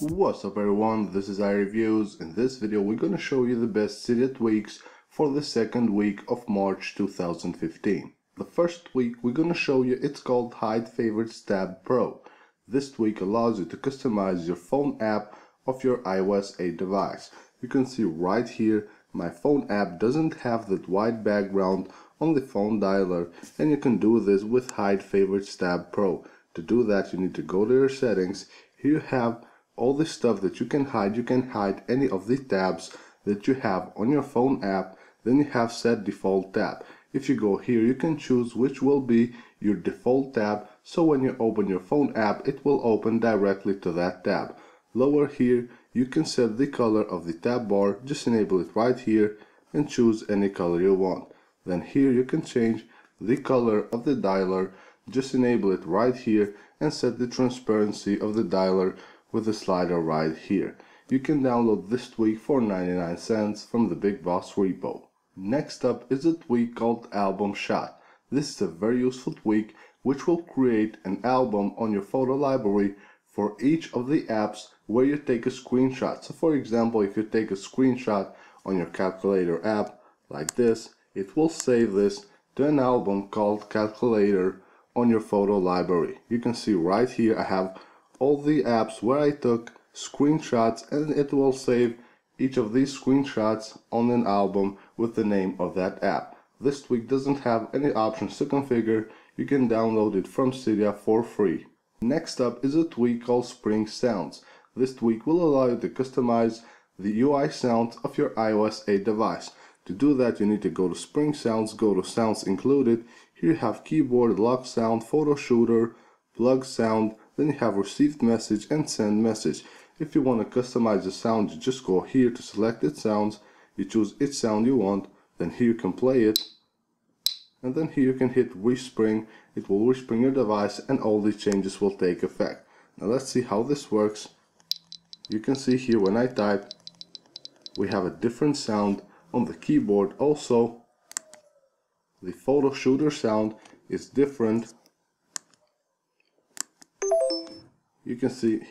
What's up everyone, this is iReviews. In this video we're gonna show you the best Cydia tweaks for the second week of March 2015. The first tweak we're gonna show you it's called Hide Favorites Tab Pro. This tweak allows you to customize your phone app of your iOS 8 device. You can see right here my phone app doesn't have that white background on the phone dialer and you can do this with Hide Favorites Tab Pro. To do that you need to go to your settings. Here you have all the stuff that you can hide. You can hide any of the tabs that you have on your phone app. Then you have set default tab. If you go here you can choose which will be your default tab so when you open your phone app it will open directly to that tab. Lower here you can set the color of the tab bar, just enable it right here and choose any color you want. Then here you can change the color of the dialer, just enable it right here and set the transparency of the dialer with the slider right here. You can download this tweak for 99 cents from the Big Boss repo. Next up is a tweak called Album Shot. This is a very useful tweak which will create an album on your photo library for each of the apps where you take a screenshot. So for example, if you take a screenshot on your calculator app like this, it will save this to an album called calculator on your photo library. You can see right here I have all the apps where I took screenshots and it will save each of these screenshots on an album with the name of that app. This tweak doesn't have any options to configure, you can download it from Cydia for free. Next up is a tweak called Spring Sounds. This tweak will allow you to customize the UI sounds of your iOS 8 device. To do that you need to go to Spring Sounds, go to Sounds Included, here you have keyboard, lock sound, photo shooter, plug sound, then you have received message and send message. If you want to customize the sound you just go here to selected sounds, you choose each sound you want, then here you can play it. And then here you can hit respring it will respring your device and all these changes will take effect. Now let's see how this works. You can see here when I type we have a different sound on the keyboard. Also the photo shooter sound is different. You can see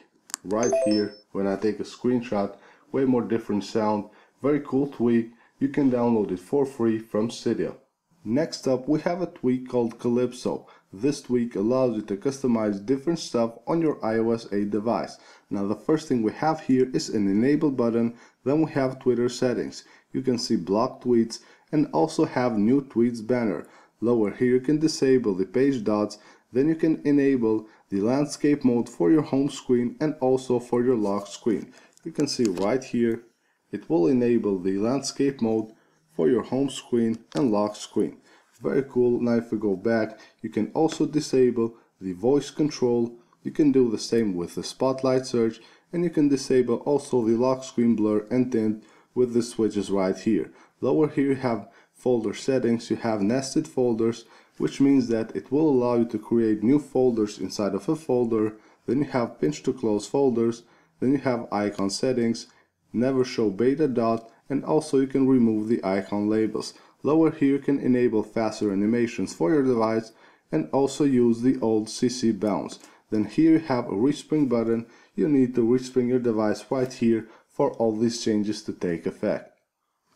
right here when I take a screenshot way more different sound. Very cool tweak. You can download it for free from Cydia. Next up we have a tweak called Calypso. This tweak allows you to customize different stuff on your iOS 8 device. Now the first thing we have here is an enable button, then we have Twitter settings. You can see block tweets and also have new tweets banner. Lower here you can disable the page dots, then you can enable the landscape mode for your home screen and also for your lock screen. You can see right here it will enable the landscape mode for your home screen and lock screen. Very cool. Now if we go back, you can also disable the voice control. You can do the same with the spotlight search and you can disable also the lock screen blur and tint with the switches right here. Lower here you have folder settings, you have nested folders, which means that it will allow you to create new folders inside of a folder. Then you have pinch to close folders, then you have icon settings, never show beta dot, and also you can remove the icon labels. Lower here you can enable faster animations for your device and also use the old CC bounce. Then here you have a respring button, you need to respring your device right here for all these changes to take effect.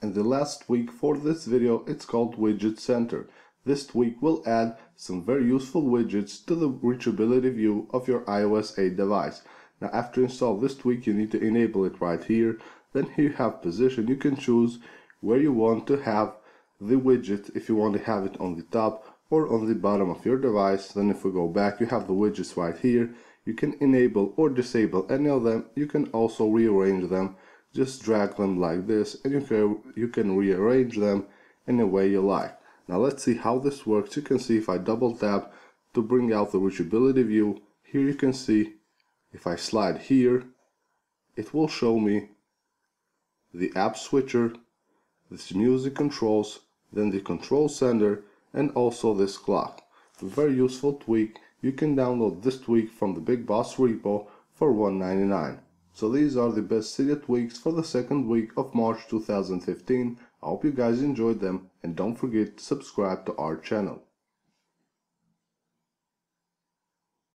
And the last tweak for this video it's called Widget Center. This tweak will add some very useful widgets to the reachability view of your iOS 8 device. Now after install this tweak you need to enable it right here then here you have position you can choose where you want to have the widget. If you want to have it on the top or on the bottom of your device then if we go back you have the widgets right here. You can enable or disable any of them. You can also rearrange them. Just drag them like this and you can you can rearrange them any way you like. Now let's see how this works. You can see if I double tap to bring out the reachability view. Here you can see if I slide here it will show me the app switcher, this music controls, then the control center and also this clock. A very useful tweak. You can download this tweak from the Big Boss repo for $1.99. So these are the best Cydia tweaks for the second week of March 2015. I hope you guys enjoyed them and don't forget to subscribe to our channel.